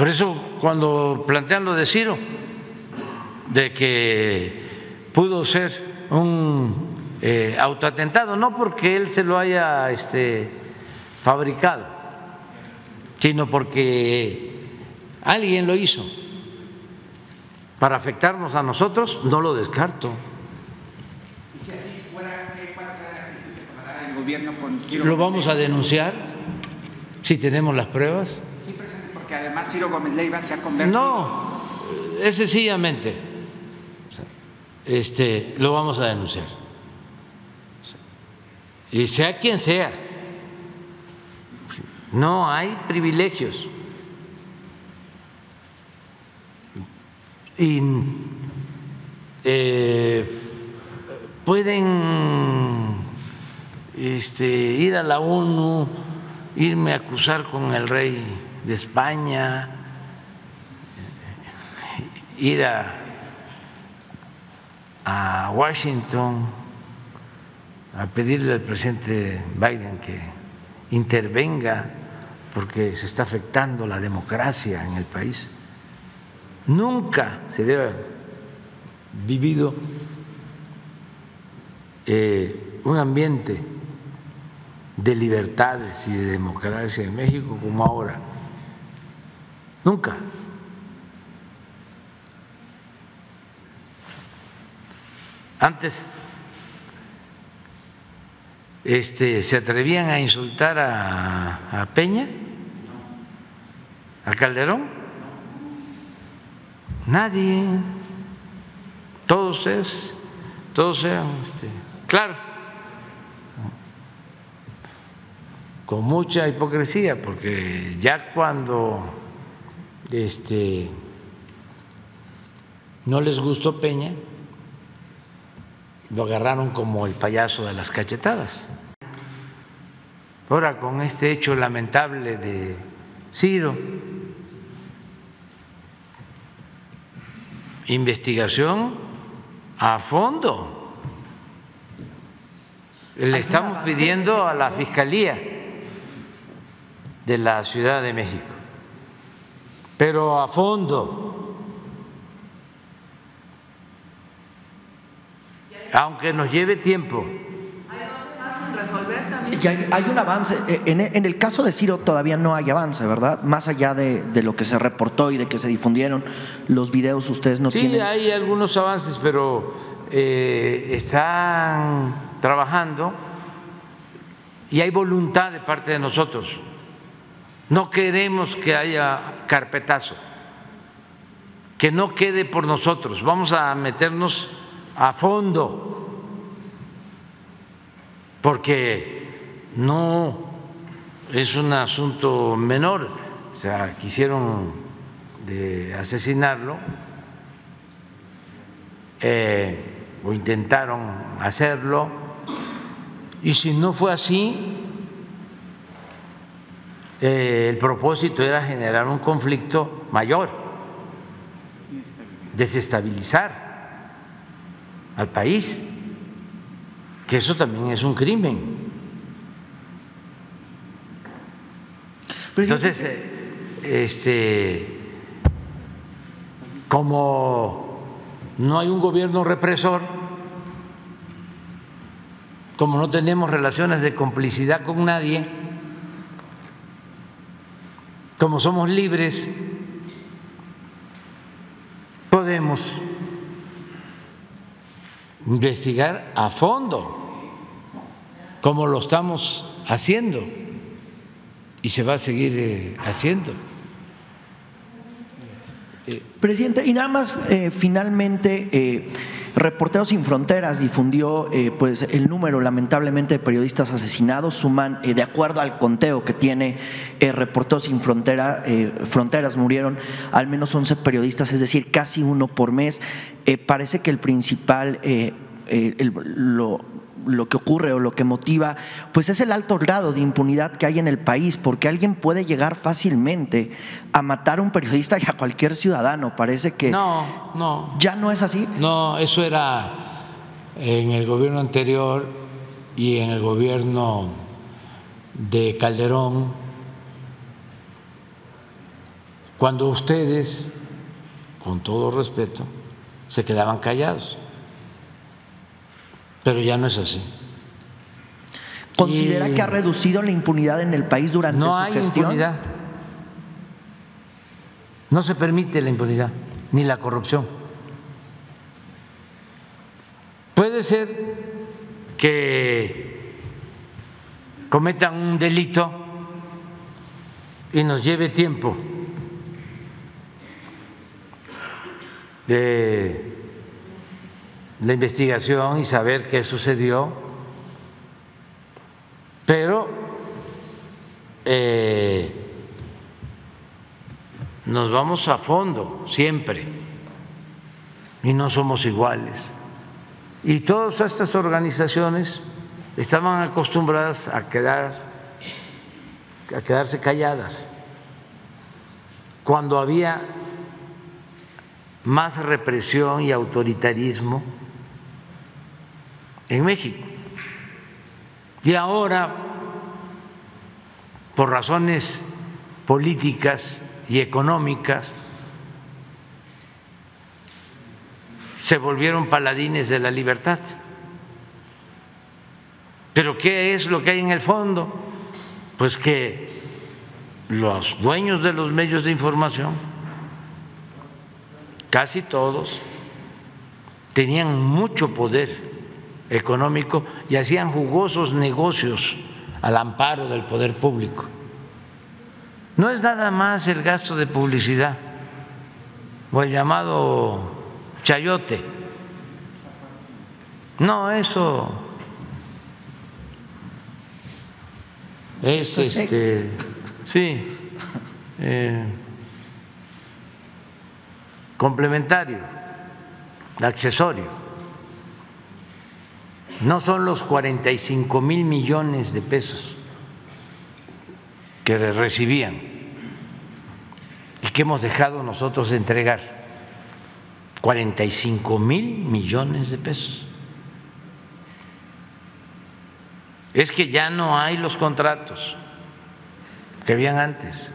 Por eso cuando plantean lo de Ciro, de que pudo ser un eh, autoatentado, no porque él se lo haya este, fabricado, sino porque alguien lo hizo para afectarnos a nosotros, no lo descarto. Y si así fuera, ¿cuál será la actitud que tomará el gobierno con Ciro Lo vamos a denunciar si tenemos las pruebas. Porque además Ciro Gómez Leiva se ha convertido. No, es sencillamente, este, lo vamos a denunciar. Y sea quien sea, no hay privilegios. Y eh, pueden este, ir a la ONU, irme a acusar con el rey de España, ir a, Washington a pedirle al presidente Biden que intervenga porque se está afectando la democracia en el país. Nunca se hubiera vivido eh, un ambiente de libertades y de democracia en México como ahora. Nunca. Antes este, se atrevían a insultar a, Peña, a Calderón. Nadie. Todos es, todos sean, este, claro, con mucha hipocresía, porque ya cuando este, no les gustó Peña, lo agarraron como el payaso de las cachetadas. Ahora con este hecho lamentable de Ciro, investigación a fondo. Le estamos pidiendo a la Fiscalía de la Ciudad de México, pero a fondo. Aunque nos lleve tiempo. Y hay, hay un avance. Eh, En, el caso de Ciro todavía no hay avance, ¿verdad? Más allá de, de lo que se reportó y de que se difundieron los videos, ustedes no Sí, tienen. hay algunos avances, pero eh, están trabajando y hay voluntad de parte de nosotros. No queremos que haya carpetazo, que no quede por nosotros. Vamos a meternos a fondo, porque no es un asunto menor. O sea, quisieron asesinarlo eh, o intentaron hacerlo, y si no fue así, eh, el propósito era generar un conflicto mayor, desestabilizar al país, que eso también es un crimen. Entonces, eh, este, como no hay un gobierno represor, como no tenemos relaciones de complicidad con nadie, como somos libres, podemos investigar a fondo, como lo estamos haciendo y se va a seguir eh, haciendo. Presidente, y nada más eh, finalmente, eh, Reporteros Sin Fronteras difundió eh, pues el número lamentablemente de periodistas asesinados, suman, eh, de acuerdo al conteo que tiene eh, Reporteros Sin Frontera, Fronteras, murieron al menos 11 periodistas, es decir, casi uno por mes. Parece que el principal, lo, lo que ocurre o lo que motiva, pues es el alto grado de impunidad que hay en el país, porque alguien puede llegar fácilmente a matar a un periodista y a cualquier ciudadano. Parece que No, no, ya no es así. no, eso era en el gobierno anterior y en el gobierno de Calderón. cuando ustedes, con todo respeto, se quedaban callados. Pero ya no es así. ¿Considera Y- que ha reducido la impunidad en el país durante No su hay gestión? impunidad. No se permite la impunidad ni la corrupción. Puede ser que cometan un delito y nos lleve tiempo de la investigación y saber qué sucedió, pero eh, nos vamos a fondo siempre. Y no somos iguales. Y todas estas organizaciones estaban acostumbradas a quedar a quedarse calladas. Cuando había más represión y autoritarismo en México. Y ahora, por razones políticas y económicas, se volvieron paladines de la libertad. Pero ¿qué es lo que hay en el fondo? Pues que los dueños de los medios de información, casi todos, tenían mucho poder económico y hacían jugosos negocios al amparo del poder público. No es nada más el gasto de publicidad o el llamado chayote. No, eso es Eso es este, sí, eh, complementario, accesorio. No son los 45 mil millones de pesos que recibían y que hemos dejado nosotros entregar. 45 mil millones de pesos. Es que ya no hay los contratos que habían antes.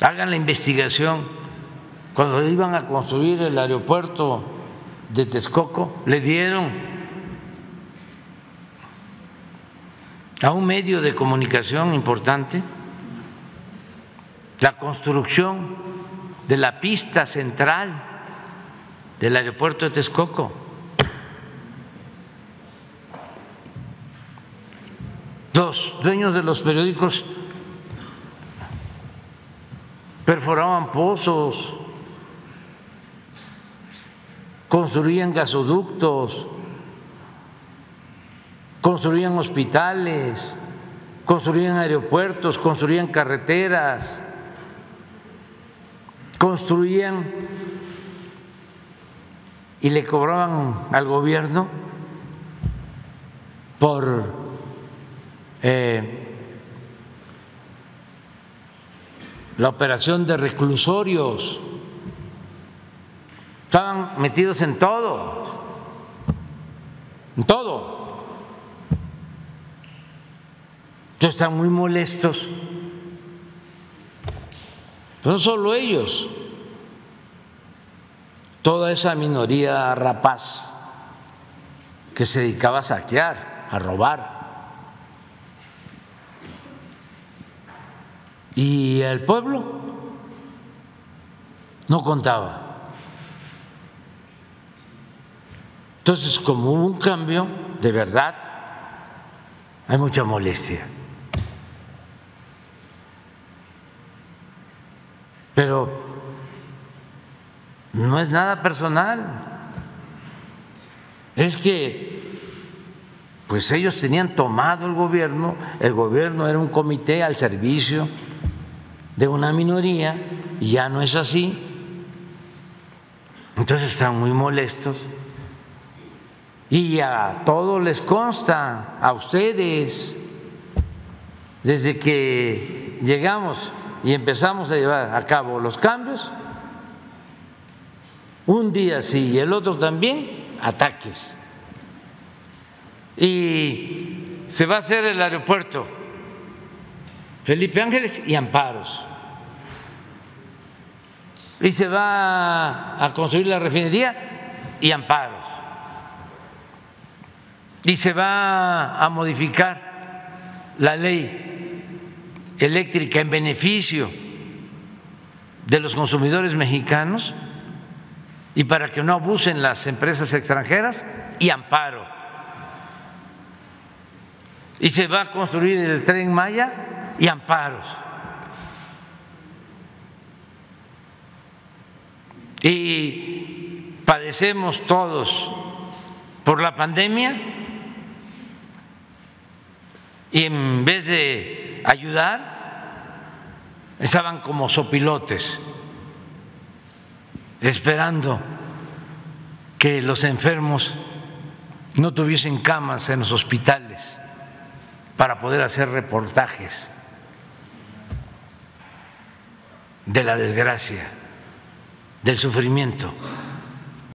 Hagan la investigación. Cuando iban a construir el aeropuerto de Texcoco, le dieron a un medio de comunicación importante la construcción de la pista central del aeropuerto de Texcoco. Los dueños de los periódicos perforaban pozos, construían gasoductos, construían hospitales, construían aeropuertos, construían carreteras, construían y le cobraban al gobierno por eh, la operación de reclusorios. Estaban metidos en todo, en todo. Entonces están muy molestos. Pero no solo ellos, toda esa minoría rapaz que se dedicaba a saquear, a robar. Y el pueblo no contaba. Entonces, como hubo un cambio, de verdad, hay mucha molestia. Pero no es nada personal. Es que pues ellos tenían tomado el gobierno, el gobierno era un comité al servicio de una minoría y ya no es así. Entonces están muy molestos. Y a todos les consta, a ustedes, desde que llegamos y empezamos a llevar a cabo los cambios, un día sí y el otro también, ataques. Y se va a hacer el aeropuerto Felipe Ángeles y Amparos. Y se va a construir la refinería y Amparos. Y se va a modificar la ley eléctrica en beneficio de los consumidores mexicanos y para que no abusen las empresas extranjeras y amparo. Y se va a construir el tren Maya y amparos. Y padecemos todos por la pandemia y en vez de ayudar, estaban como sopilotes esperando que los enfermos no tuviesen camas en los hospitales para poder hacer reportajes de la desgracia, del sufrimiento.